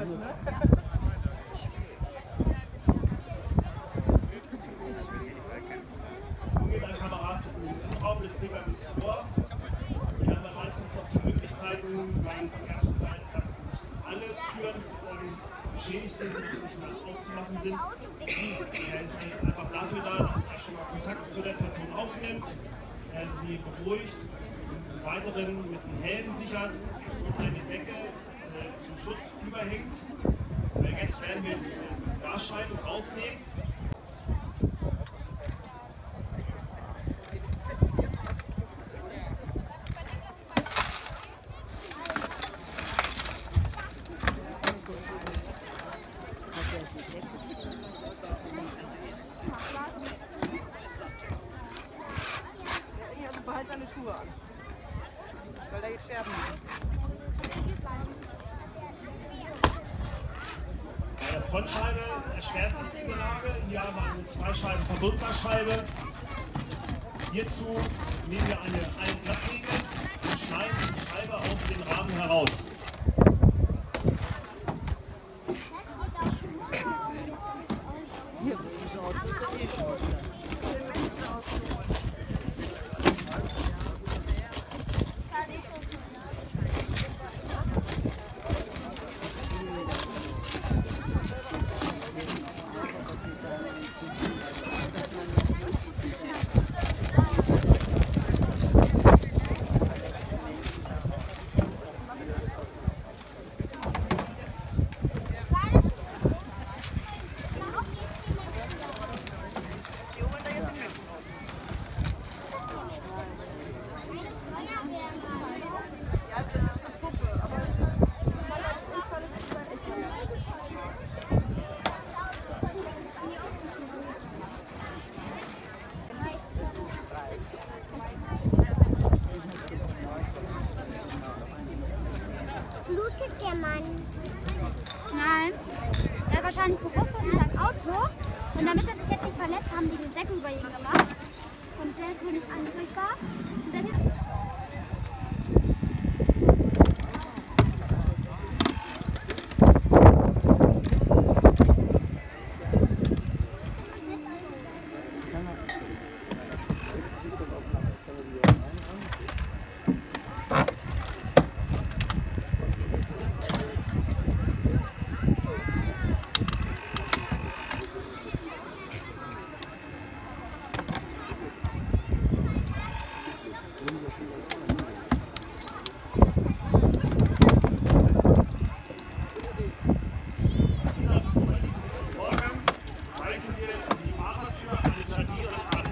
Geht ein Kamerad im Raum des PKWs vor. Wir haben meistens noch die Möglichkeiten, bei den Verkehrsunfällen, dass nicht alle Türen ähm, beschädigt sind, die nicht mehr aufzumachen sind. Er ist einfach dafür da, dass er schon mal Kontakt zu der Person aufnimmt, er sie beruhigt, im Weiteren mit dem Helm sichert und eine Decke äh, zum Schutz überhängt. Jetzt werden wir die Glasscheiben rausnehmen. Also behalt deine Schuhe an. Weil da jetzt Scherben liegen. Bei der Frontscheibe erschwert sich diese Lage. Hier haben wir eine zwei Scheiben Verbundbarscheibe. Hierzu nehmen wir eine Einblattregel und schneiden die Scheibe aus dem Rahmen heraus. Die Blutet der Mann? Nein. Er hat wahrscheinlich bewusst in seinem Auto. Und damit er sich jetzt nicht verletzt, haben die den Säckel über ihn gemacht. Und der ist wohl nicht. Und dann Dieser Vorgang weisen wir die Fahrertür alternieren an.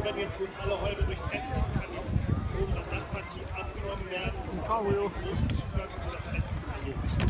Und wenn jetzt nun alle Häuser durchtrennt sind, kann die obere Dachpartie abgenommen werden und großen Zugang zu der verletzten Person.